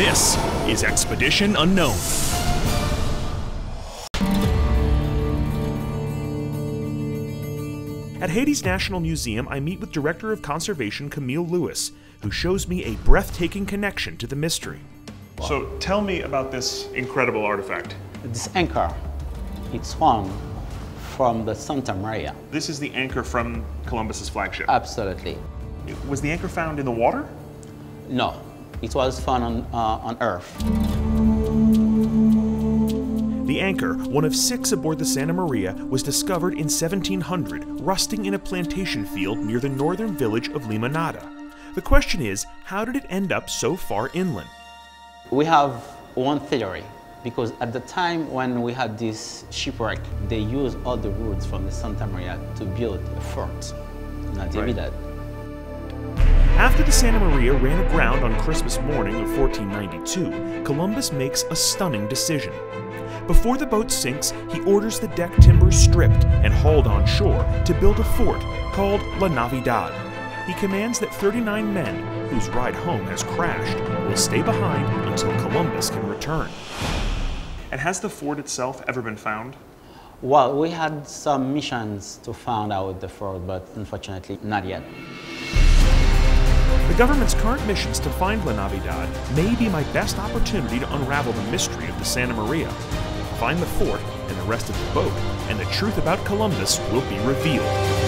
This is Expedition Unknown. At Haiti's National Museum, I meet with Director of Conservation Camille Lewis, who shows me a breathtaking connection to the mystery. So tell me about this incredible artifact. This anchor, it's one from the Santa Maria. This is the anchor from Columbus's flagship. Absolutely. Was the anchor found in the water? No, it was found on, uh, on Earth. The anchor, one of six aboard the Santa Maria, was discovered in 1700, rusting in a plantation field near the northern village of Limonade. The question is, how did it end up so far inland? We have one theory, because at the time when we had this shipwreck, they used all the woods from the Santa Maria to build a fort, Natividad. After the Santa Maria ran aground on Christmas morning of 1492, Columbus makes a stunning decision. Before the boat sinks, he orders the deck timbers stripped and hauled on shore to build a fort called La Navidad. He commands that 39 men, whose ride home has crashed, will stay behind until Columbus can return. And has the fort itself ever been found? Well, we had some missions to find out the fort, but unfortunately not yet. Government's current missions to find La Navidad may be my best opportunity to unravel the mystery of the Santa Maria. Find the fort and the rest of the boat, and the truth about Columbus will be revealed.